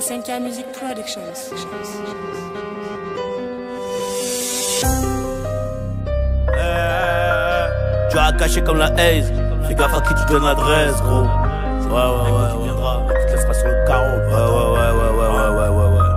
5K Music Productions. Eh, tu as caché comme la haze. Fais gaffe à qui tu donnes l'adresse, gros. Ouais, ouais, ouais. Tu viendras, tu te laisseras sur le carreau. Ouais, ouais, ouais, ouais, ouais, ouais, ouais, ouais.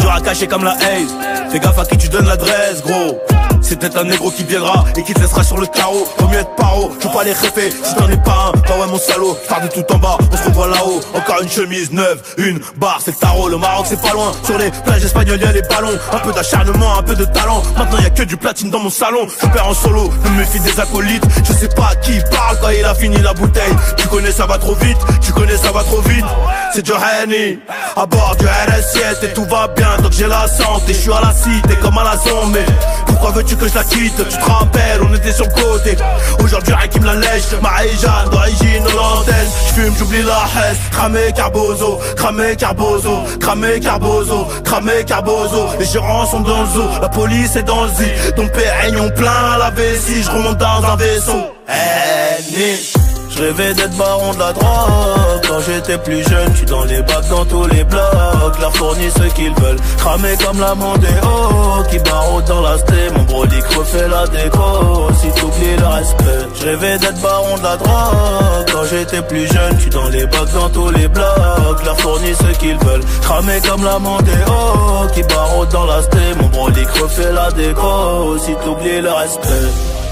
Tu as caché comme la haze. Fais gaffe à qui tu donnes l'adresse, gros. C'est peut-être un négro qui viendra et qui te laissera sur le carreau. Vaut mieux être paro, veux pas les rêver si t'en es pas un. Bah ouais, mon salaud, pars de tout en bas, on se revoit là-haut. Encore une chemise neuve, une barre, c'est le tarot. Le Maroc, c'est pas loin. Sur les plages espagnoles, y'a les ballons. Un peu d'acharnement, un peu de talent. Maintenant, y a que du platine dans mon salon. Je perds en solo, je me méfie des acolytes. Je sais pas qui parle quand il a fini la bouteille. Tu connais, ça va trop vite. Tu connais, ça va trop vite. C'est du à bord du RS7 et tout va bien. Donc j'ai la santé, je suis à la cité comme à la zone. Mais pourquoi veux-tu que je la quitte Tu te rappelles, on était sur le côté. Aujourd'hui rien qui me la lèche. Marie-Jeanne d'origine hollandaise. J'fume, j'oublie la haine Cramé Carbozo, cramé Carbozo Cramé Carbozo, cramé Carbozo. Les gérants sont dans le zoo La police est dans le zi. Ton père plein à la vessie. Je remonte dans un vaisseau. Henny je rêvais d'être baron de la drogue. Quand j'étais plus jeune, je suis dans les bacs dans tous les blocs. Leur fournit ce qu'ils veulent. Cramer comme la Mondeo Qui barre dans la sté Mon brolic refait la déco. Si t'oublies le respect. Je rêvais d'être baron de la drogue. Quand j'étais plus jeune, je suis dans les bacs dans tous les blocs. Leur fournit ce qu'ils veulent. Cramer comme la Mondeo Qui barre dans la sté Mon brolic refait la déco. Si t'oublies le respect